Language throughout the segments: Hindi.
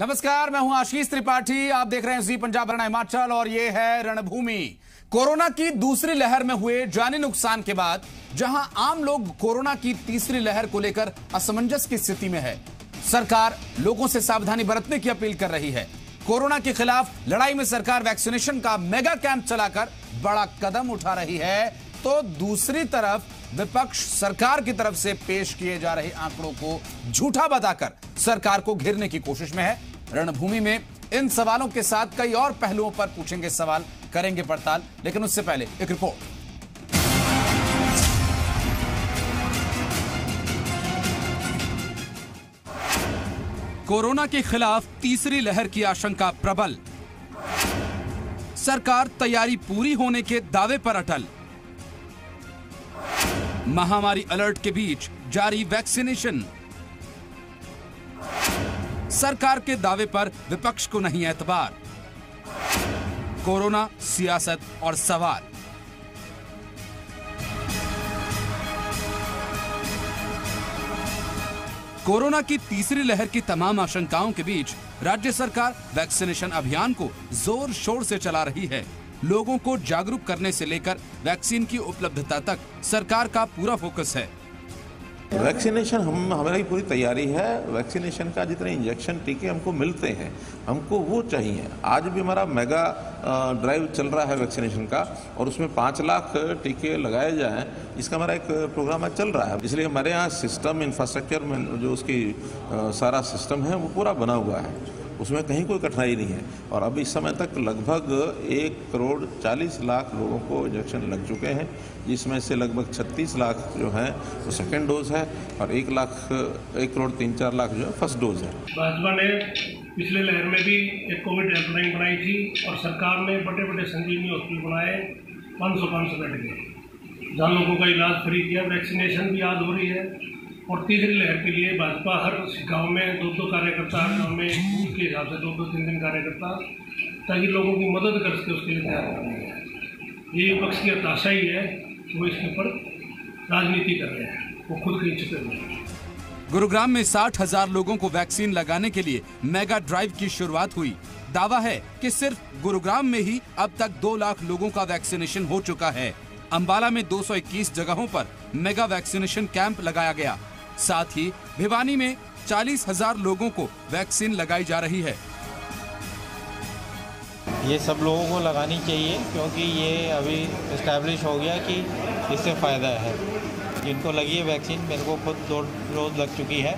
नमस्कार, मैं हूँ आशीष त्रिपाठी। आप देख रहे हैं जी पंजाब हरियाणा हिमाचल और ये है रणभूमि। कोरोना की दूसरी लहर में हुए जानी नुकसान के बाद, जहाँ आम लोग कोरोना की तीसरी लहर को लेकर असमंजस की स्थिति में है। सरकार लोगों से सावधानी बरतने की अपील कर रही है। कोरोना के खिलाफ लड़ाई में सरकार वैक्सीनेशन का मेगा कैंप चलाकर बड़ा कदम उठा रही है। तो दूसरी तरफ़ विपक्ष सरकार की तरफ़ से पेश किए जा रहे आंकड़ों को झूठा बताकर सरकार को घेरने की कोशिश में है। रणभूमि में इन सवालों के साथ कई और पहलुओं पर पूछेंगे सवाल, करेंगे पड़ताल, लेकिन उससे पहले एक रिपोर्ट। कोरोना के खिलाफ तीसरी लहर की आशंका प्रबल। सरकार तैयारी पूरी होने के दावे पर अटल। महामारी अलर्ट के बीच जारी वैक्सीनेशन। सरकार के दावे पर विपक्ष को नहीं एतबार। कोरोना, सियासत और सवाल। कोरोना की तीसरी लहर की तमाम आशंकाओं के बीच राज्य सरकार वैक्सीनेशन अभियान को ज़ोर शोर से चला रही है। लोगों को जागरूक करने से लेकर वैक्सीन की उपलब्धता तक सरकार का पूरा फोकस है। वैक्सीनेशन हम, हमारी पूरी तैयारी है। वैक्सीनेशन का जितने इंजेक्शन, टीके हमको मिलते हैं, हमको वो चाहिए। आज भी हमारा मेगा ड्राइव चल रहा है वैक्सीनेशन का और उसमें पाँच लाख टीके लगाए जाएँ। इसका हमारा एक प्रोग्राम चल रहा है। इसलिए हमारे यहाँ सिस्टम, इंफ्रास्ट्रक्चर में जो उसकी सारा सिस्टम है, वो पूरा बना हुआ है। उसमें कहीं कोई कठिनाई नहीं है। और अभी इस समय तक लगभग एक करोड़ चालीस लाख लोगों को इंजेक्शन लग चुके हैं, जिसमें से लगभग छत्तीस लाख जो है, वो सेकेंड डोज है और एक लाख, एक करोड़ तीन चार लाख जो है फ़र्स्ट डोज है। भाजपा ने पिछले लहर में भी एक कोविड हेल्पलाइन बनाई थी और सरकार ने बड़े बड़े संजीवनी हॉस्पिटल बनाए, पाँच सौ पाँच सौ बेड के। जहाँ लोगों का इलाज फ्री किया, वैक्सीनेशन भी याद हो रही है। और तीसरी लहर के लिए भाजपा हर गाँव में दो दो कार्यकर्ता, हर गाँव में बूथ के हिसाब से दो दो तीन तीन कार्यकर्ता, ताकि लोगों की मदद कर सके उसके लिए तैयार कर रही है ये विपक्ष की हताशा ही है कि वो इसके ऊपर राजनीति कर रहे हैं। वो खुद छुपे हुए हैं। गुरुग्राम में साठ हज़ार लोगों को वैक्सीन लगाने के लिए मेगा ड्राइव की शुरुआत हुई। दावा है कि सिर्फ़ गुरुग्राम में ही अब तक दो लाख लोगों का वैक्सीनेशन हो चुका है। अंबाला में 221 जगहों पर मेगा वैक्सीनेशन कैंप लगाया गया। साथ ही भिवानी में चालीस हज़ार लोगों को वैक्सीन लगाई जा रही है। ये सब लोगों को लगानी चाहिए, क्योंकि ये अभी इस्टेब्लिश हो गया कि इससे फ़ायदा है। जिनको लगी है वैक्सीन मेरे को खुद दो डोज लग चुकी है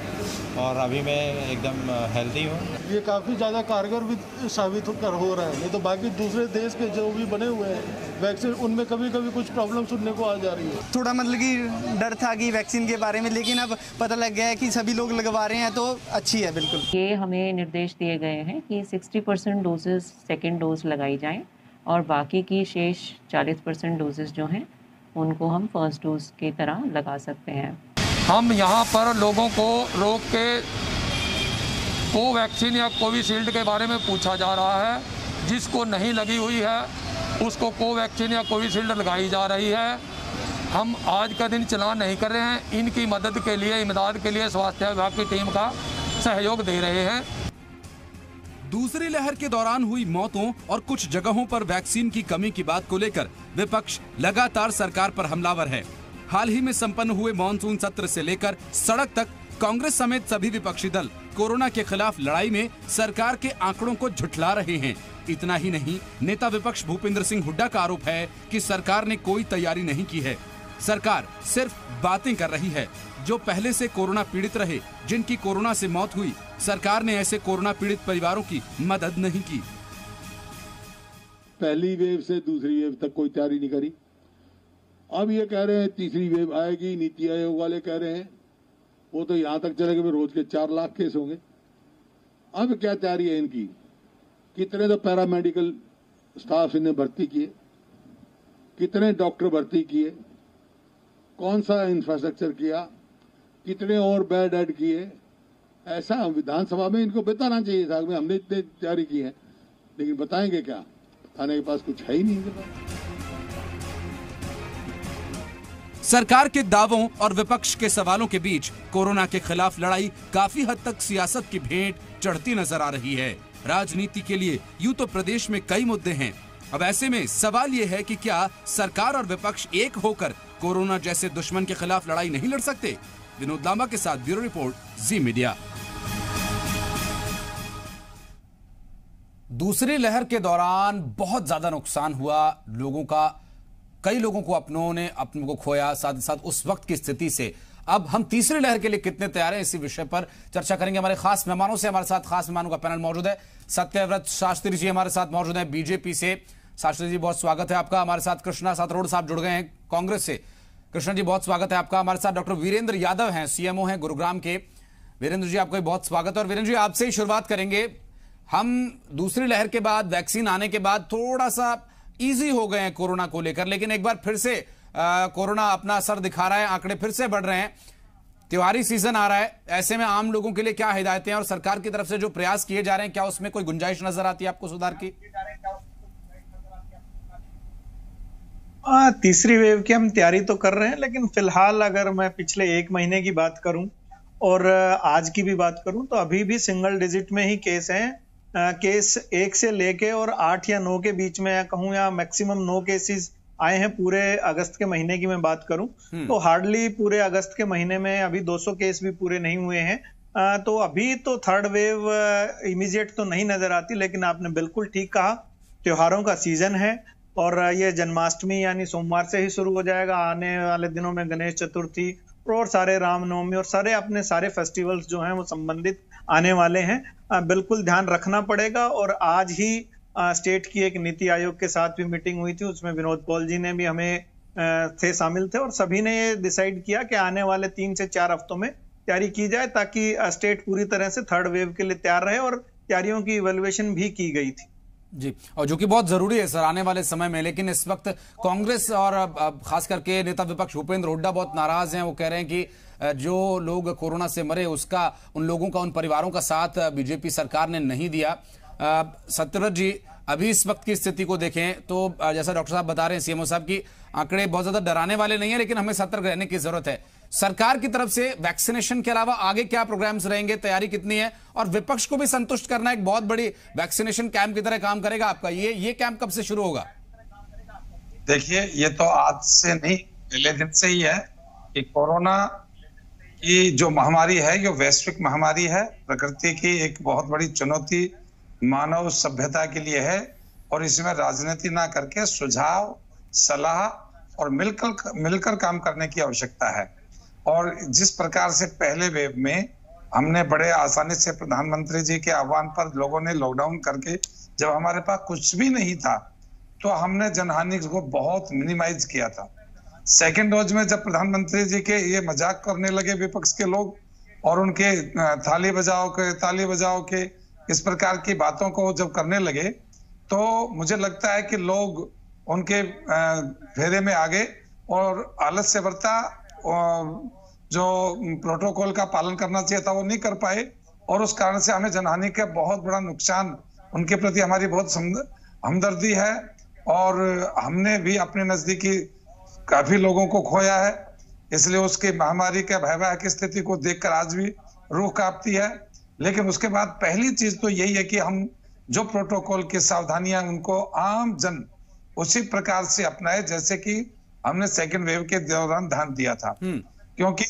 और अभी मैं एकदम हेल्दी हूँ। ये काफ़ी ज़्यादा कारगर भी साबित कर हो रहा है। नहीं तो बाकी दूसरे देश के जो भी बने हुए हैं वैक्सीन उनमें कभी कभी कुछ प्रॉब्लम सुनने को आ जा रही है। थोड़ा मतलब कि डर था कि वैक्सीन के बारे में लेकिन अब पता लग गया है कि सभी लोग लगवा रहे हैं तो अच्छी है बिल्कुल। ये हमें निर्देश दिए गए हैं कि 60 परसेंट डोजेज सेकेंड डोज लगाई जाएँ और बाकी की शेष 40 परसेंट डोजेज जो हैं उनको हम फ़र्स्ट डोज की तरह लगा सकते हैं। हम यहाँ पर लोगों को रोक के कोवैक्सीन या कोविशील्ड के बारे में पूछा जा रहा है। जिसको नहीं लगी हुई है, उसको कोवैक्सीन या कोविशील्ड लगाई जा रही है। हम आज का दिन चलान नहीं कर रहे हैं। इनकी मदद के लिए, इमदाद के लिए स्वास्थ्य विभाग की टीम का सहयोग दे रहे हैं। दूसरी लहर के दौरान हुई मौतों और कुछ जगहों पर वैक्सीन की कमी की बात को लेकर विपक्ष लगातार सरकार पर हमलावर है। हाल ही में संपन्न हुए मानसून सत्र से लेकर सड़क तक कांग्रेस समेत सभी विपक्षी दल कोरोना के खिलाफ लड़ाई में सरकार के आंकड़ों को झुठला रहे हैं। इतना ही नहीं, नेता विपक्ष भूपेंद्र सिंह हुड्डा का आरोप है कि सरकार ने कोई तैयारी नहीं की है। सरकार सिर्फ़ बातें कर रही है। जो पहले से कोरोना पीड़ित रहे, जिनकी कोरोना से मौत हुई, सरकार ने ऐसे कोरोना पीड़ित परिवारों की मदद नहीं की। पहली वेव से दूसरी वेव तक कोई तैयारी नहीं करी। अब ये कह रहे हैं, तीसरी वेव आएगी, नीति आयोग वाले कह रहे हैं। वो तो यहाँ तक चले गए रोज के चार लाख केस होंगे। अब क्या तैयारी है इनकी? कितने तो पैरामेडिकल स्टाफ इन्हें भर्ती किए? कितने डॉक्टर भर्ती किए? कौन सा इंफ्रास्ट्रक्चर किया? कितने और बेड एड किए ऐसा विधानसभा में इनको बताना चाहिए था, कि हमने इतने तैयारी की है। लेकिन बताएँगे क्या? थाने के पास कुछ है ही नहीं सरकार के दावों और विपक्ष के सवालों के बीच कोरोना के खिलाफ लड़ाई काफ़ी हद तक सियासत की भेंट चढ़ती नज़र आ रही है। राजनीति के लिए यूँ तो प्रदेश में कई मुद्दे हैं। अब ऐसे में सवाल ये है कि क्या सरकार और विपक्ष एक होकर कोरोना जैसे दुश्मन के खिलाफ लड़ाई नहीं लड़ सकते? विनोद लांबा के साथ ब्यूरो रिपोर्ट, जी मीडिया। दूसरी लहर के दौरान बहुत ज़्यादा नुकसान हुआ लोगों का। कई लोगों को अपनों ने अपनों को खोया, साथ ही साथ उस वक्त की स्थिति से। अब हम तीसरी लहर के लिए कितने तैयार हैं इसी विषय पर चर्चा करेंगे। हमारे खास मेहमानों से हमारे साथ खास मेहमानों का पैनल मौजूद है। सत्यव्रत शास्त्री जी हमारे साथ मौजूद है बीजेपी से। शास्त्री जी, बहुत स्वागत है आपका। हमारे साथ कृष्णा सातरोड साहब जुड़ गए हैं कांग्रेस से। कृष्णा जी, बहुत स्वागत है आपका। हमारे साथ डॉक्टर वीरेंद्र यादव हैं सीएमओ हैं गुरुग्राम के। वीरेंद्र जी, आपका बहुत स्वागत है। और वीरेंद्र जी, आपसे ही शुरुआत करेंगे। हम दूसरी लहर के बाद, वैक्सीन आने के बाद थोड़ा सा इजी हो गए हैं कोरोना को लेकर, लेकिन एक बार फिर से कोरोना अपना असर दिखा रहा है, आंकड़े फिर से बढ़ रहे हैं। त्योहारी सीज़न आ रहा है। ऐसे में आम लोगों के लिए क्या हिदायतें हैं? और सरकार की तरफ़ से जो प्रयास किए जा रहे हैं, क्या उसमें कोई गुंजाइश नज़र आती है आपको सुधार की? आ, तीसरी वेव की हम तैयारी तो कर रहे हैं लेकिन फ़िलहाल अगर मैं पिछले एक महीने की बात करूँ और आज की भी बात करूँ तो अभी भी सिंगल डिजिट में ही केस हैं केस एक से लेके और आठ या नौ के बीच में कहूँ या मैक्सिमम नौ केसेस आए हैं पूरे अगस्त के महीने की मैं बात करूँ हम्म। तो हार्डली पूरे अगस्त के महीने में अभी 200 केस भी पूरे नहीं हुए हैं आ, तो अभी तो थर्ड वेव इमीडिएट तो नहीं नज़र आती लेकिन आपने बिल्कुल ठीक कहा त्योहारों का सीज़न है और ये जन्माष्टमी यानी सोमवार से ही शुरू हो जाएगा। आने वाले दिनों में गणेश चतुर्थी और सारे रामनवमी और सारे अपने सारे फेस्टिवल्स जो हैं वो संबंधित आने वाले हैं। बिल्कुल ध्यान रखना पड़ेगा और आज ही स्टेट की एक नीति आयोग के साथ भी मीटिंग हुई थी। उसमें विनोद पॉल जी ने भी हमें थे शामिल थे और सभी ने ये डिसाइड किया कि आने वाले तीन से चार हफ्तों में तैयारी की जाए ताकि स्टेट पूरी तरह से थर्ड वेव के लिए तैयार रहे और तैयारियों की इवेल्युएशन भी की गई थी। जी। और जो कि बहुत ज़रूरी है सर, आने वाले समय में, लेकिन इस वक्त कांग्रेस और खास करके नेता विपक्ष भूपेंद्र हुड्डा बहुत नाराज़ हैं। वो कह रहे हैं कि जो लोग कोरोना से मरे, उसका, उन लोगों का, उन परिवारों का साथ बीजेपी सरकार ने नहीं दिया। सत्यव्रत जी, अभी इस वक्त की स्थिति को देखें तो जैसा डॉक्टर साहब बता रहे हैं, सीएमओ साहब की आंकड़े बहुत ज़्यादा डराने वाले नहीं है, लेकिन हमें सतर्क रहने की ज़रूरत है। सरकार की तरफ़ से वैक्सीनेशन के अलावा आगे क्या प्रोग्राम्स रहेंगे, तैयारी कितनी है, और विपक्ष को भी संतुष्ट करना एक बहुत बड़ी वैक्सीनेशन कैंप की तरह काम करेगा आपका। ये ये कैंप कब से शुरू होगा? देखिए, ये तो आज से नहीं, पहले दिन से ही है कि कोरोना की जो महामारी है ये वैश्विक महामारी है, प्रकृति की एक बहुत बड़ी चुनौती मानव सभ्यता के लिए है, और इसमें राजनीति ना करके सुझाव, सलाह और मिलकर मिलकर काम करने की आवश्यकता है। और जिस प्रकार से पहले वेव में हमने बड़े आसानी से प्रधानमंत्री जी के आह्वान पर लोगों ने लॉकडाउन करके जब हमारे पास कुछ भी नहीं था तो हमने जनहानि को बहुत मिनिमाइज किया था। सेकेंड डोज में जब प्रधानमंत्री जी के ये मज़ाक करने लगे विपक्ष के लोग और उनके थाली बजाओ के, ताली बजाओ के इस प्रकार की बातों को जब करने लगे तो मुझे लगता है कि लोग उनके फेरे में आ गए और आलस्य वर्ता जो प्रोटोकॉल का पालन करना चाहिए था वो नहीं कर पाए और उस कारण से हमें जनहानि का बहुत बड़ा नुकसान उनके प्रति हमारी बहुत हमदर्दी है और हमने भी अपने नजदीकी काफ़ी लोगों को खोया है। इसलिए उसकी महामारी के भयावह स्थिति को देखकर आज भी रूह कांपती है। लेकिन उसके बाद पहली चीज़ तो यही है कि हम जो प्रोटोकॉल की सावधानियाँ उनको आम जन उसी प्रकार से अपनाए, जैसे कि हमने सेकेंड वेव के दौरान ध्यान दिया था हम्म। क्योंकि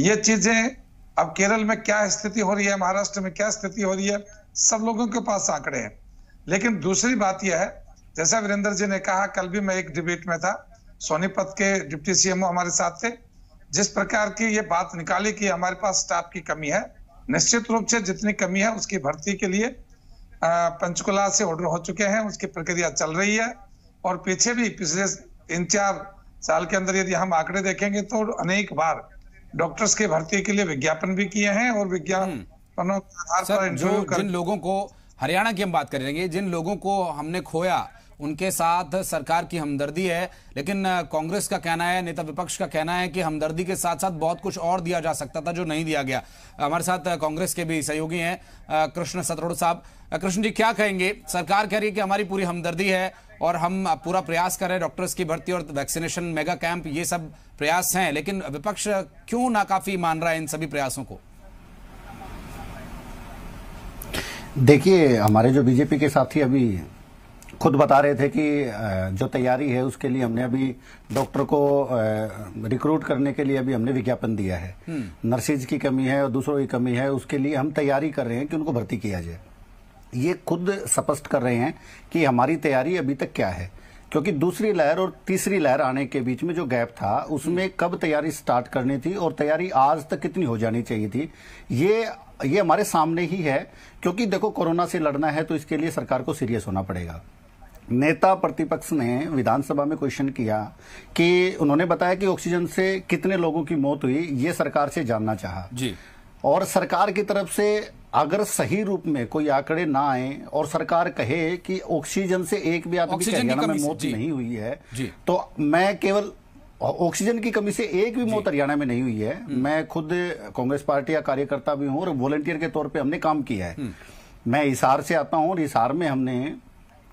ये चीज़ें अब केरल में क्या स्थिति हो रही है महाराष्ट्र में क्या स्थिति हो रही है सब लोगों के पास आंकड़े हैं लेकिन दूसरी बात यह है जैसा वीरेंद्र जी ने कहा कल भी मैं एक डिबेट में था सोनीपत के डिप्टी सीएमओ हमारे साथ थे जिस प्रकार की ये बात निकाली कि हमारे पास स्टाफ की कमी है निश्चित रूप से जितनी कमी है उसकी भर्ती के लिए पंचकुला से ऑर्डर हो चुके हैं उसकी प्रक्रिया चल रही है और पीछे भी पिछले तीन चार साल के अंदर यदि हम आंकड़े देखेंगे तो अनेक बार डॉक्टर्स के भर्ती के लिए विज्ञापन भी किए हैं और विज्ञापनों के आधार पर जो जिन लोगों को हरियाणा की हम बात करेंगे जिन लोगों को हमने खोया उनके साथ सरकार की हमदर्दी है, लेकिन कांग्रेस का कहना है, नेता विपक्ष का कहना है कि हमदर्दी के साथ साथ बहुत कुछ और दिया जा सकता था जो नहीं दिया गया। हमारे साथ कांग्रेस के भी सहयोगी हैं कृष्ण सतरोड़ साहब। कृष्ण जी, क्या कहेंगे? सरकार कह रही है कि हमारी पूरी हमदर्दी है और हम पूरा प्रयास कर रहे हैं डॉक्टर्स की भर्ती और वैक्सीनेशन, मेगा कैंप, ये सब प्रयास हैं, लेकिन विपक्ष क्यों नाकाफी मान रहा है इन सभी प्रयासों को? देखिए, हमारे जो बीजेपी के साथी अभी खुद बता रहे थे कि जो तैयारी है उसके लिए हमने अभी डॉक्टर को रिक्रूट करने के लिए अभी हमने विज्ञापन दिया है। नर्सिज की कमी है और दूसरों की कमी है उसके लिए हम तैयारी कर रहे हैं कि उनको भर्ती किया जाए। ये खुद स्पष्ट कर रहे हैं कि हमारी तैयारी अभी तक क्या है। क्योंकि दूसरी लहर और तीसरी लहर आने के बीच में जो गैप था उसमें कब तैयारी स्टार्ट करनी थी और तैयारी आज तक कितनी हो जानी चाहिए थी ये ये हमारे सामने ही है। क्योंकि देखो कोरोना से लड़ना है तो इसके लिए सरकार को सीरियस होना पड़ेगा। नेता प्रतिपक्ष ने विधानसभा में क्वेश्चन किया कि उन्होंने बताया कि ऑक्सीजन से कितने लोगों की मौत हुई ये सरकार से जानना चाहा। जी। और सरकार की तरफ़ से अगर सही रूप में कोई आंकड़े ना आए और सरकार कहे कि ऑक्सीजन से एक भी आदमी की हरियाणा में मौत नहीं हुई है तो मैं केवल ऑक्सीजन की कमी से एक भी मौत हरियाणा में नहीं हुई है। हम्म। मैं खुद कांग्रेस पार्टी का कार्यकर्ता भी हूँ और वॉलेंटियर के तौर पे हमने काम किया है। हम्म। मैं हिसार से आता हूँ और हिसार में हमने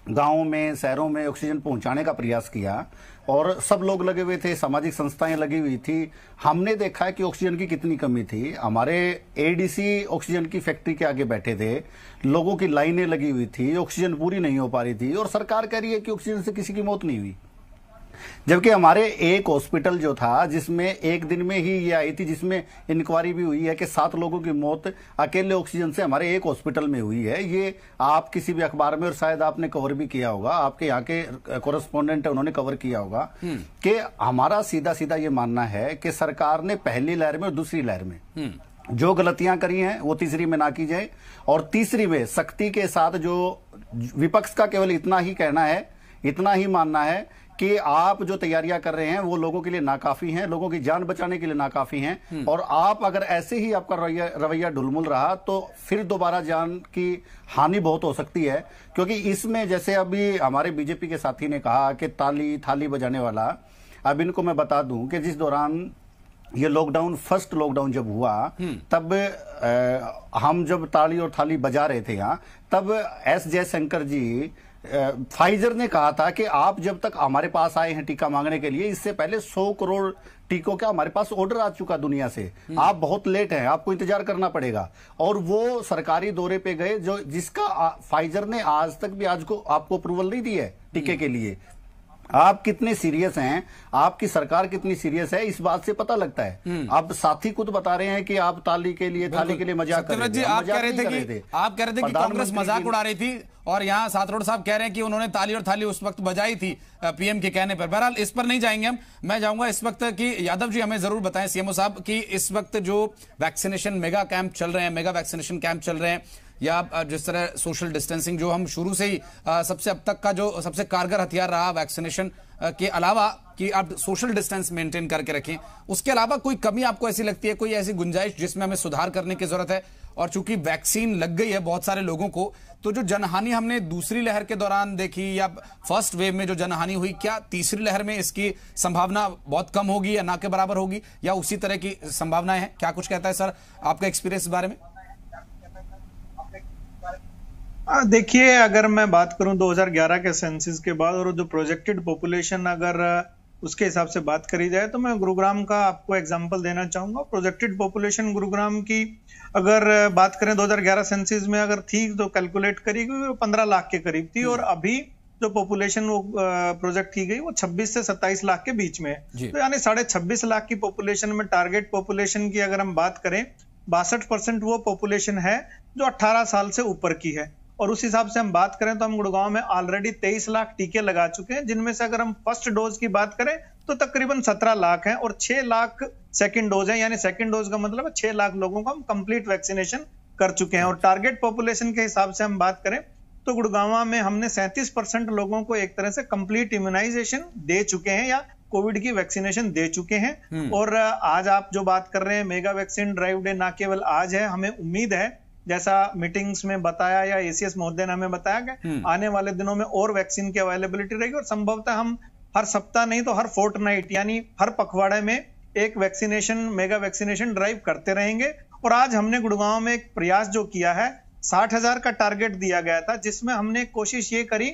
गाँवों में, शहरों में ऑक्सीजन पहुँचाने का प्रयास किया और सब लोग लगे हुए थे, सामाजिक संस्थाएँ लगी हुई थी। हमने देखा कि ऑक्सीजन की कितनी कमी थी। हमारे एडीसी ऑक्सीजन की फैक्ट्री के आगे बैठे थे, लोगों की लाइनें लगी हुई थी ऑक्सीजन पूरी नहीं हो पा रही थी और सरकार कह रही है कि ऑक्सीजन से किसी की मौत नहीं हुई। जबकि हमारे एक हॉस्पिटल जो था जिसमें एक दिन में ही ये आई थी जिसमें इंक्वायरी भी हुई है कि सात लोगों की मौत अकेले ऑक्सीजन से हमारे एक हॉस्पिटल में हुई है ये आप किसी भी अखबार में और शायद आपने कवर भी किया होगा आपके यहाँ के कोरस्पोंडेंट है उन्होंने कवर किया होगा हम्म। कि हमारा सीधा सीधा ये मानना है कि सरकार ने पहली लहर में और दूसरी लहर में हम्म। जो गलतियाँ करी हैं वो तीसरी में ना की जाए और तीसरी में सख्ती के साथ जो विपक्ष का केवल इतना ही कहना है इतना ही मानना है कि आप जो तैयारियाँ कर रहे हैं वो लोगों के लिए नाकाफी हैं लोगों की जान बचाने के लिए नाकाफी हैं हम्म। और आप अगर ऐसे ही आपका रवैया रवैया ढुलमुल रहा तो फिर दोबारा जान की हानि बहुत हो सकती है क्योंकि इसमें जैसे अभी हमारे बीजेपी के साथी ने कहा कि ताली थाली बजाने वाला अब इनको मैं बता दूँ कि जिस दौरान ये लॉकडाउन फ़र्स्ट लॉकडाउन जब हुआ हम्म। तब आ, हम जब ताली और थाली बजा रहे थे यहाँ तब एस जयशंकर जी फाइजर ने कहा था कि आप जब तक हमारे पास आए हैं टीका मांगने के लिए इससे पहले 100 करोड़ टीकों का हमारे पास ऑर्डर आ चुका दुनिया से। हम्म। आप बहुत लेट हैं आपको इंतज़ार करना पड़ेगा। और वो सरकारी दौरे पे गए जो जिसका फाइजर ने आज तक भी आज को आपको अप्रूवल नहीं दी है टीके हम्म। के लिए। आप कितने सीरियस हैं आपकी सरकार कितनी सीरियस है इस बात से पता लगता है। हम्म। अब साथी खुद बता रहे हैं कि आप ताली के लिए थाली के लिए मज़ाक कर रहे थे। आप कह रहे थे आप कह रहे थे कि कांग्रेस मज़ाक उड़ा रही थी और यहाँ सातरोड़ साहब कह रहे हैं कि उन्होंने ताली और थाली उस वक्त बजाई थी पीएम के कहने पर। बहरहाल, इस पर नहीं जाएँगे हम। मैं जाऊँगा इस वक्त कि यादव जी हमें ज़रूर बताएँ, सीएमओ साहब, कि इस वक्त जो वैक्सीनेशन मेगा कैंप चल रहे हैं, मेगा वैक्सीनेशन कैंप चल रहे हैं या जिस तरह सोशल डिस्टेंसिंग जो हम शुरू से ही सबसे अब तक का जो सबसे कारगर हथियार रहा वैक्सीनेशन के अलावा कि आप सोशल डिस्टेंस मेंटेन करके रखें। उसके अलावा कोई कमी आपको ऐसी लगती है, कोई ऐसी गुंजाइश जिसमें हमें सुधार करने की ज़रूरत है? और चूँकि वैक्सीन लग गई है बहुत सारे लोगों को तो जो जनहानि हमने दूसरी लहर के दौरान देखी या फ़र्स्ट वेव में जो जनहानि हुई, क्या तीसरी लहर में इसकी संभावना बहुत कम होगी या ना के बराबर होगी? या उसी तरह की संभावनाएँ हैं? क्या कुछ कहता है, सर, आपका एक्सपीरियंस इस बारे में? देखिए अगर मैं बात करूँ 2011 के सेंसिस के बाद और जो प्रोजेक्टेड पॉपुलेशन अगर उसके हिसाब से बात करी जाए तो मैं गुरुग्राम का आपको एग्जांपल देना चाहूँगा। प्रोजेक्टेड पॉपुलेशन गुरुग्राम की अगर बात करें 2011 सेंसिस में अगर थी तो कैलकुलेट करी गई वो पंद्रह लाख के करीब थी और अभी जो पॉपुलेशन वो प्रोजेक्ट की गई वो 26 से 27 लाख के बीच में है। तो यानी साढ़े छब्बीस लाख की पॉपुलेशन में टारगेट पॉपुलेशन की अगर हम बात करें बासठ परसेंट वो पॉपुलेशन है जो 18 साल से ऊपर की है। और उस हिसाब से हम बात करें तो हम गुड़गांव में ऑलरेडी तेईस लाख टीके लगा चुके हैं जिनमें से अगर हम फ़र्स्ट डोज की बात करें तो तकरीबन सत्रह लाख हैं और छह लाख सेकेंड डोज है। यानी सेकेंड डोज का मतलब है छह लाख लोगों को हम कंप्लीट वैक्सीनेशन कर चुके हैं। और टारगेट पॉपुलेशन के हिसाब से हम बात करें तो गुड़गावा में हमने सैंतीस परसेंट लोगों को एक तरह से कंप्लीट इम्यूनाइजेशन दे चुके हैं या कोविड की वैक्सीनेशन दे चुके हैं। हम्म। और आज आप जो बात कर रहे हैं मेगा वैक्सीन ड्राइव डे ना केवल आज है हमें उम्मीद है जैसा मीटिंग्स में बताया या एसीएस महोदय ने हमें बताया कि आने वाले दिनों में और वैक्सीन की अवेलेबिलिटी रहेगी और संभवतः हम हर सप्ताह नहीं तो हर फोर्ट यानी हर पखवाड़े में एक वैक्सीनेशन मेगा वैक्सीनेशन ड्राइव करते रहेंगे। और आज हमने गुड़गांव में एक प्रयास जो किया है साठ हज़ार का टारगेट दिया गया था जिसमें हमने कोशिश ये करी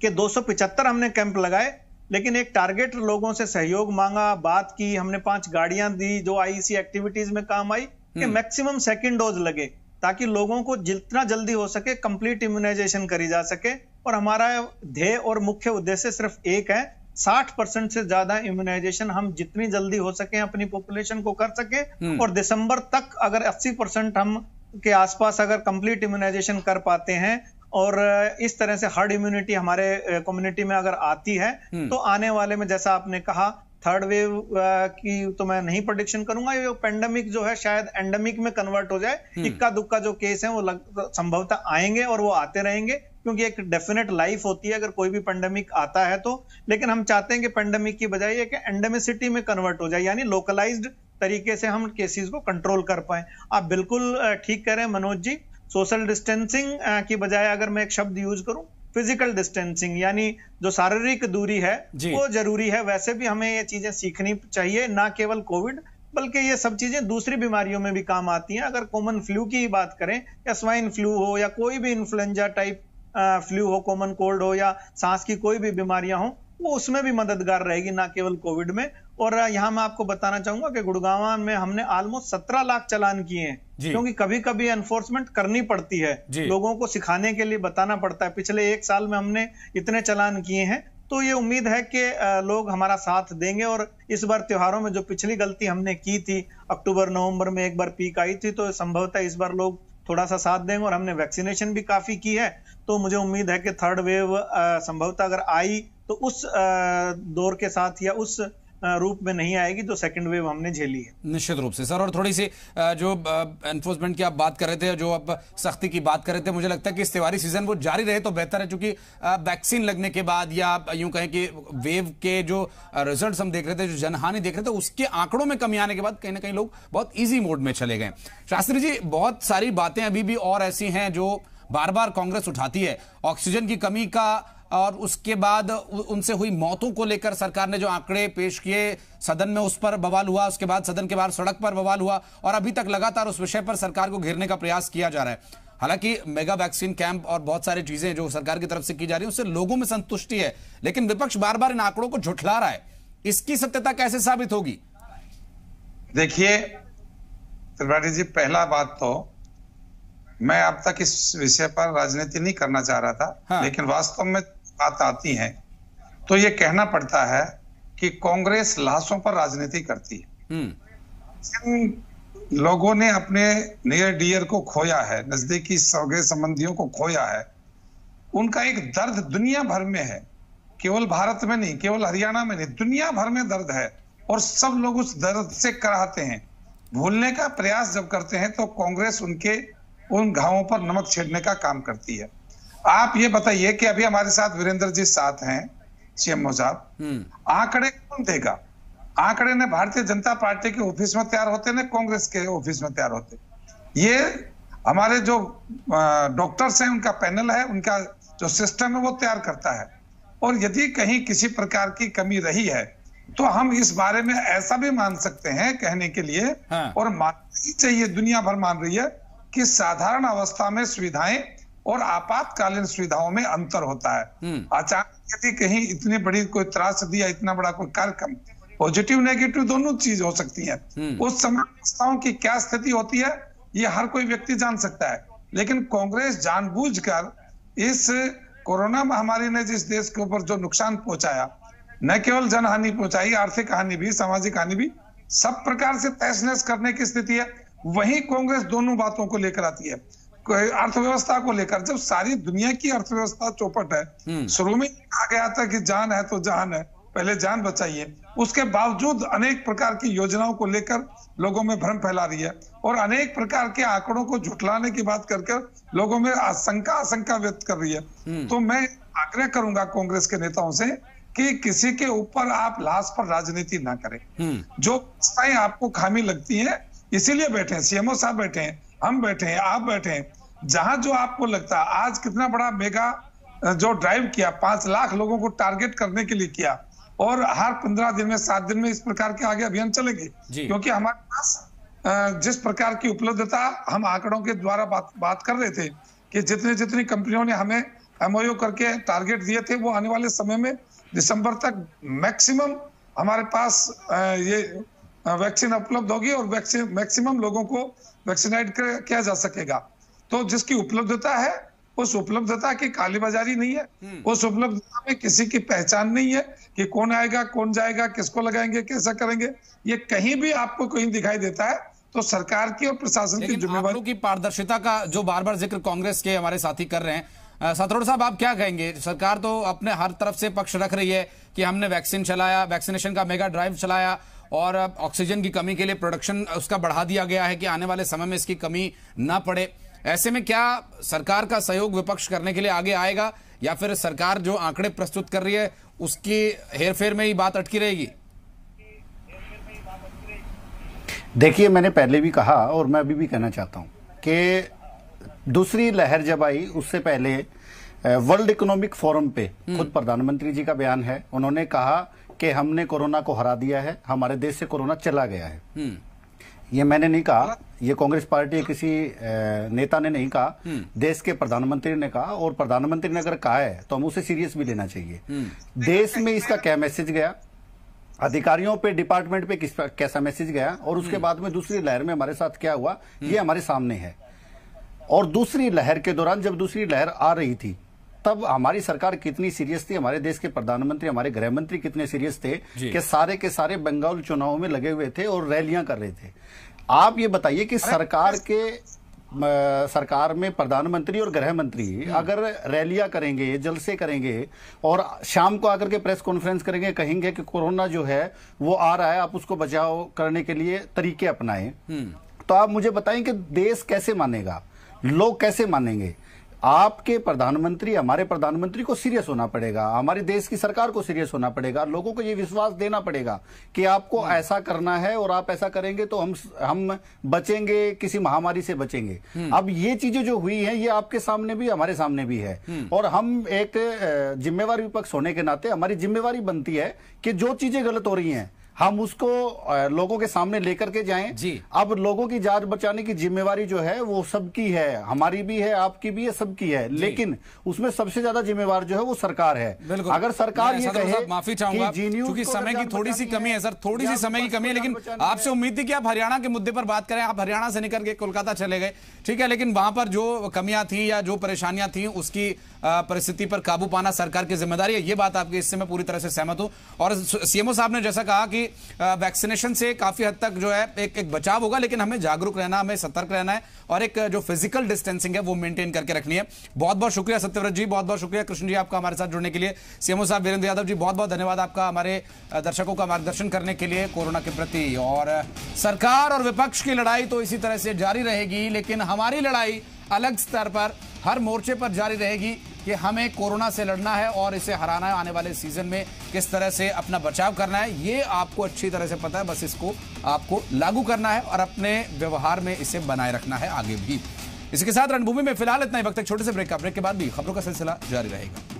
कि 275 हमने कैंप लगाए लेकिन एक टारगेट लोगों से सहयोग मांगा बात की हमने पाँच गाड़ियाँ दी जो आईसी एक्टिविटीज़ में काम आई कि मैक्सिमम सेकेंड डोज लगे। ताकि लोगों को जितना जल्दी हो सके कंप्लीट इम्यूनाइजेशन करी जा सके। और हमारा ध्येय और मुख्य उद्देश्य सिर्फ़ एक है 60 परसेंट से ज़्यादा इम्यूनाइजेशन हम जितनी जल्दी हो सके अपनी पॉपुलेशन को कर सके। और दिसंबर तक अगर 80 परसेंट हम के आसपास अगर कंप्लीट इम्यूनाइजेशन कर पाते हैं और इस तरह से हर्ड इम्यूनिटी हमारे कम्युनिटी में अगर आती है तो आने वाले में जैसा आपने कहा थर्ड वेव की तो मैं नहीं प्रोडिक्शन करूँगा ये पेंडेमिक जो है शायद एंडेमिक में कन्वर्ट हो जाए। इक्का दुक्का जो केस है वो संभवतः आएँगे और वो आते रहेंगे क्योंकि एक डेफिनेट लाइफ होती है अगर कोई भी पेंडेमिक आता है तो। लेकिन हम चाहते हैं कि पेंडेमिक की बजाय एक एंडेमिसिटी में कन्वर्ट हो जाए यानी लोकलाइज्ड तरीके से हम केसेस को कंट्रोल कर पाए। आप बिल्कुल ठीक कह रहे हैं मनोज जी। सोशल डिस्टेंसिंग की बजाय अगर मैं एक शब्द यूज़ करूँ फ़िज़िकल डिस्टेंसिंग यानी जो शारीरिक दूरी है वो ज़रूरी है। वैसे भी हमें ये चीज़ें सीखनी चाहिए ना केवल कोविड बल्कि ये सब चीज़ें दूसरी बीमारियों में भी काम आती हैं। अगर कॉमन फ्लू की ही बात करें या स्वाइन फ्लू हो या कोई भी इन्फ्लुएंजा टाइप फ्लू हो कॉमन कोल्ड हो या सांस की कोई भी बीमारियाँ हो वो उसमें भी मददगार रहेगी ना केवल कोविड में। और यहाँ मैं आपको बताना चाहूँगा कि गुड़गांव में हमने ऑलमोस्ट सत्रह लाख चलान किए हैं। क्योंकि कभी कभी एनफोर्समेंट करनी पड़ती है। लोगों को सिखाने के लिए बताना पड़ता है। पिछले एक साल में हमने इतने चलान किए हैं। तो ये उम्मीद है कि लोग हमारा साथ देंगे और इस बार त्योहारों में जो पिछली गलती हमने की थी अक्टूबर नवंबर में एक बार पीक आई थी तो संभवतः इस बार लोग थोड़ा सा साथ देंगे और हमने वैक्सीनेशन भी काफ़ी की है। तो मुझे उम्मीद है कि थर्ड वेव संभवतः अगर आई तो उस दौर के साथ या उस रूप में नहीं आएगी जो सेकंड वेव हमने झेली है। निश्चित रूप से, सर, और थोड़ी सी जो एनफोर्समेंट की आप बात कर रहे थे जो अब सख्ती की बात कर रहे थे, मुझे लगता है कि इस त्योहारी सीज़न वो जारी रहे तो बेहतर है, क्योंकि वैक्सीन लगने के बाद या यूँ कहें कि वेव के जो रिज़ल्ट हम देख रहे थे, जो जनहानि देख रहे थे, उसके आंकड़ों में कमी आने के बाद कहीं ना कहीं लोग बहुत ईजी मोड में चले गए शास्त्री जी, बहुत सारी बातें अभी भी और ऐसी हैं जो बार बार कांग्रेस उठाती है। ऑक्सीजन की कमी का और उसके बाद उनसे हुई मौतों को लेकर सरकार ने जो आंकड़े पेश किए सदन में उस पर बवाल हुआ उसके बाद सदन के बाहर सड़क पर बवाल हुआ और अभी तक लगातार उस विषय पर सरकार को घेरने का प्रयास किया जा रहा है। हालाँकि मेगा वैक्सीन कैंप और बहुत सारी चीज़ें जो सरकार की तरफ़ से की जा रही है उससे लोगों में संतुष्टि है लेकिन विपक्ष बार बार इन आंकड़ों को झुठला रहा है। इसकी सत्यता कैसे साबित होगी? देखिए त्रिपाठी जी पहला बात तो मैं अब तक इस विषय पर राजनीति नहीं करना चाह रहा था हाँ। लेकिन वास्तव में बात आती है तो ये कहना पड़ता है कि कांग्रेस लाशों पर राजनीति करती है। जिन लोगों ने अपने नियर डियर को खोया है नजदीकी सौगे संबंधियों को खोया है उनका एक दर्द दुनिया भर में है। केवल भारत में नहीं केवल हरियाणा में नहीं दुनिया भर में दर्द है और सब लोग उस दर्द से कराहते हैं। भूलने का प्रयास जब करते हैं तो कांग्रेस उनके उन घावों पर नमक छेड़ने का काम करती है। आप ये बताइए कि अभी हमारे साथ वीरेंद्र जी साथ हैं सीएमओ साहब हम्म। आंकड़े कौन देगा आंकड़े ने भारतीय जनता पार्टी के ऑफ़िस में तैयार होते ने कांग्रेस के ऑफ़िस में तैयार होते ये हमारे जो डॉक्टर्स हैं उनका पैनल है उनका जो सिस्टम है वो तैयार करता है और यदि कहीं किसी प्रकार की कमी रही है तो हम इस बारे में ऐसा भी मान सकते हैं कहने के लिए हाँ। और मानना ही चाहिए दुनिया भर मान रही है कि साधारण अवस्था में सुविधाएँ और आपातकालीन सुविधाओं में अंतर होता है। हम्म। अचानक यदि कहीं इतनी बड़ी कोई त्रास दिया इतना बड़ा कोई कार्यक्रम पॉजिटिव नेगेटिव दोनों चीज़ हो सकती है। हम्म। उस समय अवस्थाओं की क्या स्थिति होती है ये हर कोई व्यक्ति जान सकता है। लेकिन कांग्रेस जानबूझकर इस कोरोना महामारी ने जिस देश के ऊपर जो नुकसान पहुँचाया न केवल जनहानि पहुंचाई आर्थिक हानि भी सामाजिक हानि भी सब प्रकार से तहस करने की स्थिति है। वही कांग्रेस दोनों बातों को लेकर आती है। अर्थव्यवस्था को लेकर जब सारी दुनिया की अर्थव्यवस्था चौपट है हम्म। शुरू में कहा गया था कि जान है तो जान है पहले जान बचाइए उसके बावजूद अनेक प्रकार की योजनाओं को लेकर लोगों में भ्रम फैला रही है और अनेक प्रकार के आंकड़ों को झुटलाने की बात कर कर लोगों में आशंका आशंका व्यक्त कर रही है हम्म। तो मैं आग्रह करूँगा कांग्रेस के नेताओं से कि किसी के ऊपर आप लाश पर राजनीति ना करें हम्म। जो आपको खामी लगती है इसीलिए बैठे सीएमओ साहब बैठे हैं हम बैठे हैं आप बैठे हैं। जहाँ जो आपको लगता है आज कितना बड़ा मेगा जो ड्राइव किया पाँच लाख लोगों को टारगेट करने के लिए किया और हर पंद्रह दिन में सात दिन में इस प्रकार के आगे अभियान चलेंगे। क्योंकि हमारे पास जिस प्रकार की उपलब्धता हम आंकड़ों के द्वारा बात बात कर रहे थे कि जितनी जितनी कंपनियों ने हमें एमओयू करके टारगेट दिए थे वो आने वाले समय में दिसंबर तक मैक्सिमम हमारे पास ये वैक्सीन उपलब्ध होगी और वैक्सीन मैक्सिमम लोगों को वैक्सीनेट किया जा सकेगा। तो जिसकी उपलब्धता है उस उपलब्धता की कालीबाजारी नहीं है। उस उपलब्धता में किसी की पहचान नहीं है कि कौन आएगा कौन जाएगा किसको लगाएँगे कैसा करेंगे। ये कहीं भी आपको कहीं दिखाई देता है तो सरकार की और प्रशासन की जिम्मेवारी की पारदर्शिता का जो बार बार ज़िक्र कांग्रेस के हमारे साथी कर रहे हैं सतरोड़ साहब आप क्या कहेंगे? सरकार तो अपने हर तरफ़ से पक्ष रख रही है कि हमने वैक्सीन चलाया वैक्सीनेशन का मेगा ड्राइव चलाया और ऑक्सीजन की कमी के लिए प्रोडक्शन उसका बढ़ा दिया गया है कि आने वाले समय में इसकी कमी ना पड़े। ऐसे में क्या सरकार का सहयोग विपक्ष करने के लिए आगे आएगा या फिर सरकार जो आंकड़े प्रस्तुत कर रही है उसकी हेरफेर में ही बात अटकी रहेगी? देखिए मैंने पहले भी कहा और मैं अभी भी कहना चाहता हूँ कि दूसरी लहर जब आई उससे पहले वर्ल्ड इकोनॉमिक फोरम पे हम्म। खुद प्रधानमंत्री जी का बयान है। उन्होंने कहा कि हमने कोरोना को हरा दिया है हमारे देश से कोरोना चला गया है हम्म। ये मैंने नहीं कहा ये कांग्रेस पार्टी किसी नेता ने नहीं कहा हम्म। देश के प्रधानमंत्री ने कहा और प्रधानमंत्री ने अगर कहा है तो हम उसे सीरियस भी लेना चाहिए हम्म। देश में इसका क्या मैसेज गया अधिकारियों पे डिपार्टमेंट पे किस कैसा मैसेज गया और उसके। बाद में दूसरी लहर में हमारे साथ क्या हुआ ये हमारे सामने है और दूसरी लहर के दौरान जब दूसरी लहर आ रही थी तब हमारी सरकार कितनी सीरियस थी हमारे देश के प्रधानमंत्री हमारे गृह मंत्री कितने सीरियस थे कि सारे के सारे बंगाल चुनाव में लगे हुए थे और रैलियाँ कर रहे थे आप ये बताइए कि सरकार के सरकार में प्रधानमंत्री और गृह मंत्री हम्म। अगर रैलियाँ करेंगे जलसे करेंगे और शाम को आकर के प्रेस कॉन्फ्रेंस करेंगे कहेंगे कि कोरोना जो है वो आ रहा है आप उसको बचाव करने के लिए तरीके अपनाएँ हम्म। तो आप मुझे बताएँ कि देश कैसे मानेगा लोग कैसे मानेंगे आपके प्रधानमंत्री हमारे प्रधानमंत्री को सीरियस होना पड़ेगा हमारे देश की सरकार को सीरियस होना पड़ेगा लोगों को ये विश्वास देना पड़ेगा कि आपको हम्म। ऐसा करना है और आप ऐसा करेंगे तो हम हम बचेंगे किसी महामारी से बचेंगे हम्म। अब ये चीज़ें जो हुई हैं ये आपके सामने भी हमारे सामने भी है हम्म। और हम एक जिम्मेवार विपक्ष होने के नाते हमारी जिम्मेवारी बनती है कि जो चीज़ें गलत हो रही हैं हम उसको लोगों के सामने लेकर के जाएँ। जी। अब लोगों की जान बचाने की जिम्मेवारी जो है वो सबकी है। हमारी भी है आपकी भी है सबकी है। लेकिन उसमें सबसे ज़्यादा जिम्मेवार जो है वो सरकार है। अगर सरकार ये कहे माफ़ी चाहूँगा क्योंकि समय की थोड़ी सी कमी है सर थोड़ी सी समय की कमी है लेकिन आपसे उम्मीद थी कि आप हरियाणा के मुद्दे पर बात करें आप हरियाणा से निकल के कोलकाता चले गए। ठीक है लेकिन वहाँ पर जो कमियाँ थी या जो परेशानियाँ थी उसकी परिस्थिति पर काबू पाना सरकार की ज़िम्मेदारी है। ये बात आपकी इससे मैं पूरी तरह से सहमत हूँ। और सीएमओ साहब ने जैसा कहा वैक्सीनेशन से काफ़ी हद तक जो है एक एक बचाव होगा, लेकिन हमें जागरूक रहना, हमें सतर्क रहना है और एक जो फ़िज़िकल डिस्टेंसिंग है, वो मेंटेन करके रखनी है। बहुत बहुत शुक्रिया सत्यव्रत जी, बहुत बहुत शुक्रिया कृष्ण जी आपका हमारे साथ जुड़ने के लिए। सीएमओ साहब, वीरेंद्र यादव जी, बहुत बहुत धन्यवाद आपका हमारे दर्शकों का मार्गदर्शन करने के लिए कोरोना के प्रति। और सरकार और विपक्ष की लड़ाई तो इसी तरह से जारी रहेगी, लेकिन हमारी लड़ाई अलग स्तर पर हर मोर्चे पर जारी रहेगी कि हमें कोरोना से लड़ना है और इसे हराना है। आने वाले सीज़न में किस तरह से अपना बचाव करना है, ये आपको अच्छी तरह से पता है। बस इसको आपको लागू करना है और अपने व्यवहार में इसे बनाए रखना है आगे भी। इसके साथ रणभूमि में फ़िलहाल इतना ही। वक्त छोटे से ब्रेक का। ब्रेक के बाद भी खबरों का सिलसिला जारी रहेगा।